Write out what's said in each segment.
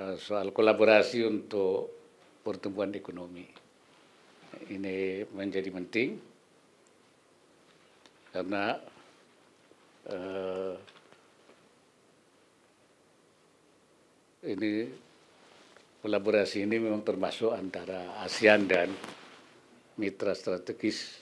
uh, soal kolaborasi untuk pertumbuhan ekonomi. Ini menjadi penting karena uh, ini kolaborasi ini memang termasuk antara ASEAN dan mitra strategis.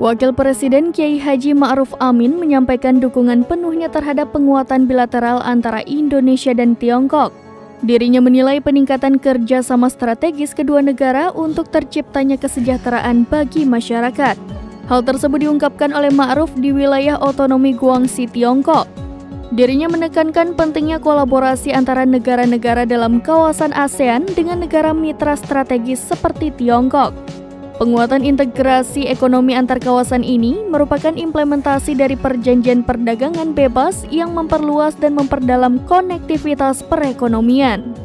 Wakil Presiden Kiai Haji Ma'ruf Amin menyampaikan dukungan penuhnya terhadap penguatan bilateral antara Indonesia dan Tiongkok. Dirinya menilai peningkatan kerjasama strategis kedua negara untuk terciptanya kesejahteraan bagi masyarakat. Hal tersebut diungkapkan oleh Ma'ruf di wilayah otonomi Guangxi, Tiongkok. Dirinya menekankan pentingnya kolaborasi antara negara-negara dalam kawasan ASEAN dengan negara mitra strategis seperti Tiongkok. Penguatan integrasi ekonomi antar kawasan ini merupakan implementasi dari perjanjian perdagangan bebas yang memperluas dan memperdalam konektivitas perekonomian.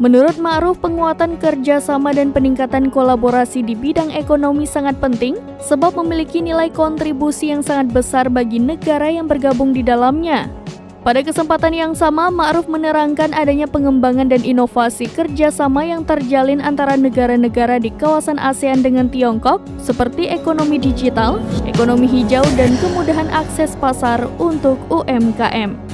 Menurut Ma'ruf, penguatan kerjasama dan peningkatan kolaborasi di bidang ekonomi sangat penting sebab memiliki nilai kontribusi yang sangat besar bagi negara yang bergabung di dalamnya. Pada kesempatan yang sama, Ma'ruf menerangkan adanya pengembangan dan inovasi kerjasama yang terjalin antara negara-negara di kawasan ASEAN dengan Tiongkok, seperti ekonomi digital, ekonomi hijau, dan kemudahan akses pasar untuk UMKM.